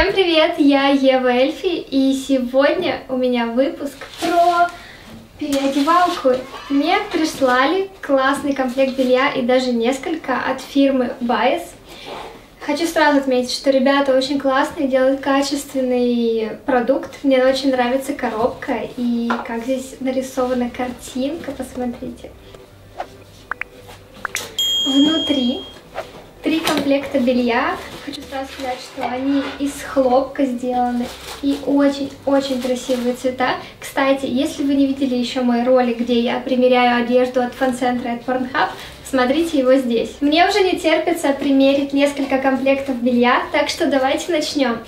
Всем привет, я Ева Эльфи, и сегодня у меня выпуск про переодевалку. Мне прислали классный комплект белья и даже несколько от фирмы Bias. Хочу сразу отметить, что ребята очень классные, делают качественный продукт. Мне очень нравится коробка и как здесь нарисована картинка, посмотрите. Внутри три комплекта белья. Сразу сказать, что они из хлопка сделаны и очень-очень красивые цвета. Кстати, если вы не видели еще мой ролик, где я примеряю одежду от фан-центра от Pornhub, смотрите его здесь. Мне уже не терпится примерить несколько комплектов белья, так что давайте начнем.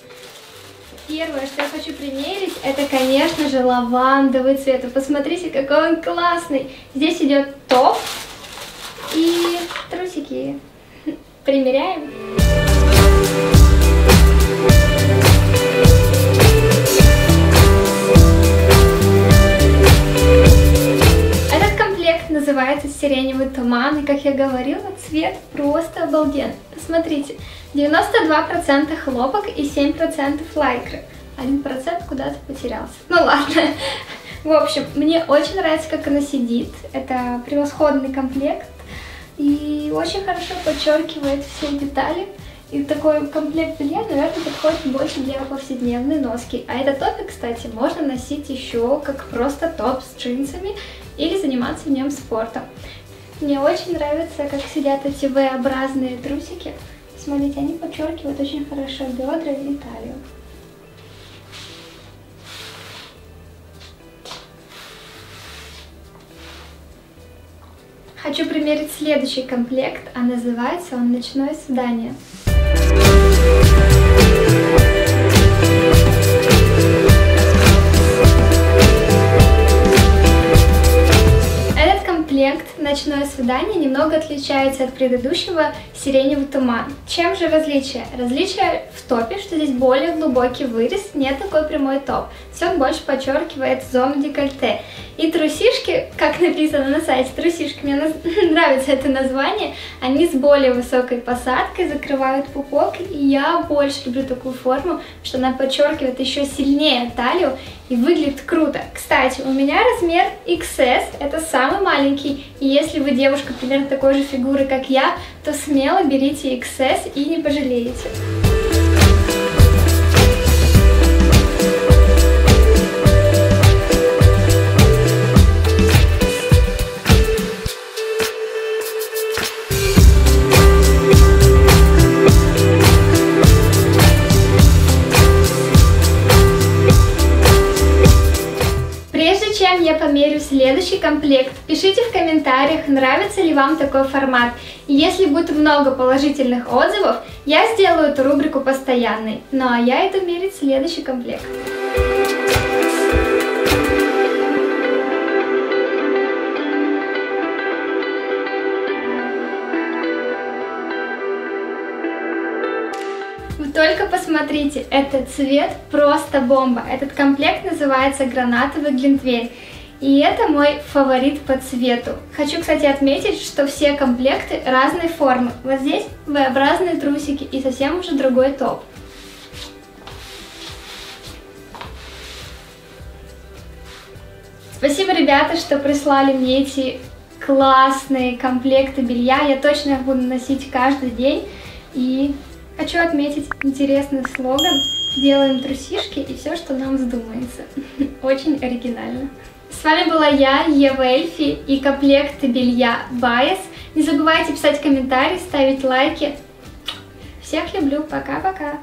Первое, что я хочу примерить, это, конечно же, лавандовый цвет. посмотрите, какой он классный. Здесь идет топ и трусики. Примеряем. Называется «Сиреневый туман», и, как я говорила, цвет просто обалденный. Посмотрите, 92% хлопок и 7% лайкры. 1% куда-то потерялся. Ну ладно. В общем, мне очень нравится, как она сидит. Это превосходный комплект и очень хорошо подчеркивает все детали. И такой комплект белья, наверное, подходит больше для повседневной носки. А этот топик, кстати, можно носить еще как просто топ с джинсами или заниматься в нем спортом. Мне очень нравится, как сидят эти V-образные трусики. Смотрите, они подчеркивают очень хорошо бедра и талию. Хочу примерить следующий комплект, а называется он «Ночное свидание». «Ночное свидание» немного отличается от предыдущего «Сиреневый туман». Чем же различие? Различие в топе, что здесь более глубокий вырез, не такой прямой топ. Все он больше подчеркивает зону декольте. И трусишки, как написано на сайте, трусишки, мне нравится это название, они с более высокой посадкой закрывают пупок, и я больше люблю такую форму, что она подчеркивает еще сильнее талию и выглядит круто. Кстати, у меня размер XS, это самый маленький, и если вы девушка примерно такой же фигуры, как я, то смело берите XS и не пожалеете. Я померю следующий комплект. Пишите в комментариях, нравится ли вам такой формат. И если будет много положительных отзывов, я сделаю эту рубрику постоянной. Ну а я иду мерить следующий комплект. только посмотрите, этот цвет просто бомба. Этот комплект называется гранатовый глинтвейн. И это мой фаворит по цвету. Хочу, кстати, отметить, что все комплекты разной формы. Вот здесь V-образные трусики и совсем уже другой топ. Спасибо, ребята, что прислали мне эти классные комплекты белья. Я точно их буду носить каждый день. И Хочу отметить интересный слоган «Делаем трусишки и все, что нам вздумается». Очень оригинально. С вами была я, Ева Эльфи и комплекты белья Bias. Не забывайте писать комментарии, ставить лайки. Всех люблю, пока-пока.